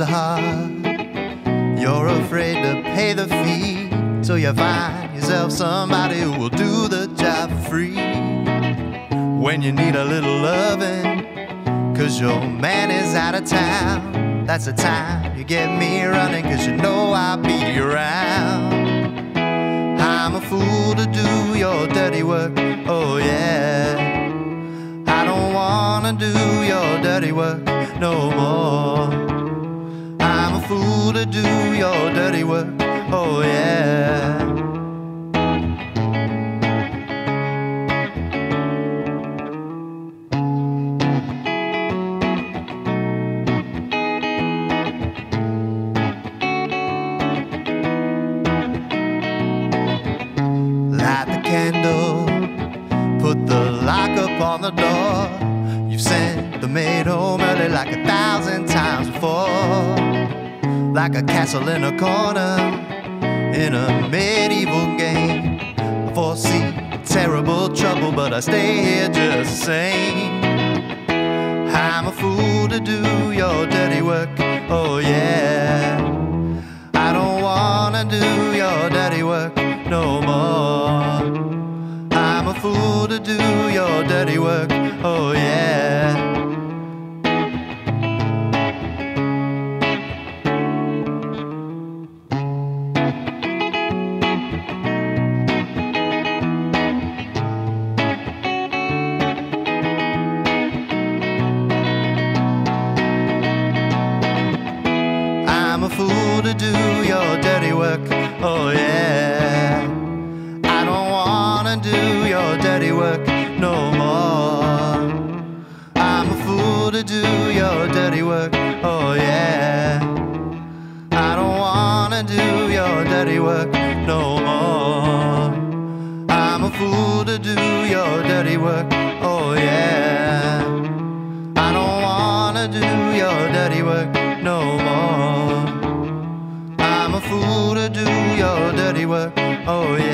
are hard. You're afraid to pay the fee, so you find yourself somebody who will do the job free. When you need a little loving, cause your man is out of town, that's the time you get me running, cause you know I'll be around. I'm a fool to do your dirty work, fool to do your dirty work, oh yeah. Light the candle, put the lock up the door. You've sent the maid home early like a thousand times before. Like a castle in a corner in a medieval game. I foresee terrible trouble, but I stay here just the same. I'm a fool to do your dirty work, oh yeah. I don't wanna do your dirty work no more. I'm a fool to do your dirty work, oh yeah. work no more. I'm a fool to do your dirty work, oh yeah. I don't wanna do your dirty work no more. I'm a fool to do your dirty work, oh yeah. I don't wanna do your dirty work no more. I'm a fool to do your dirty work, oh yeah.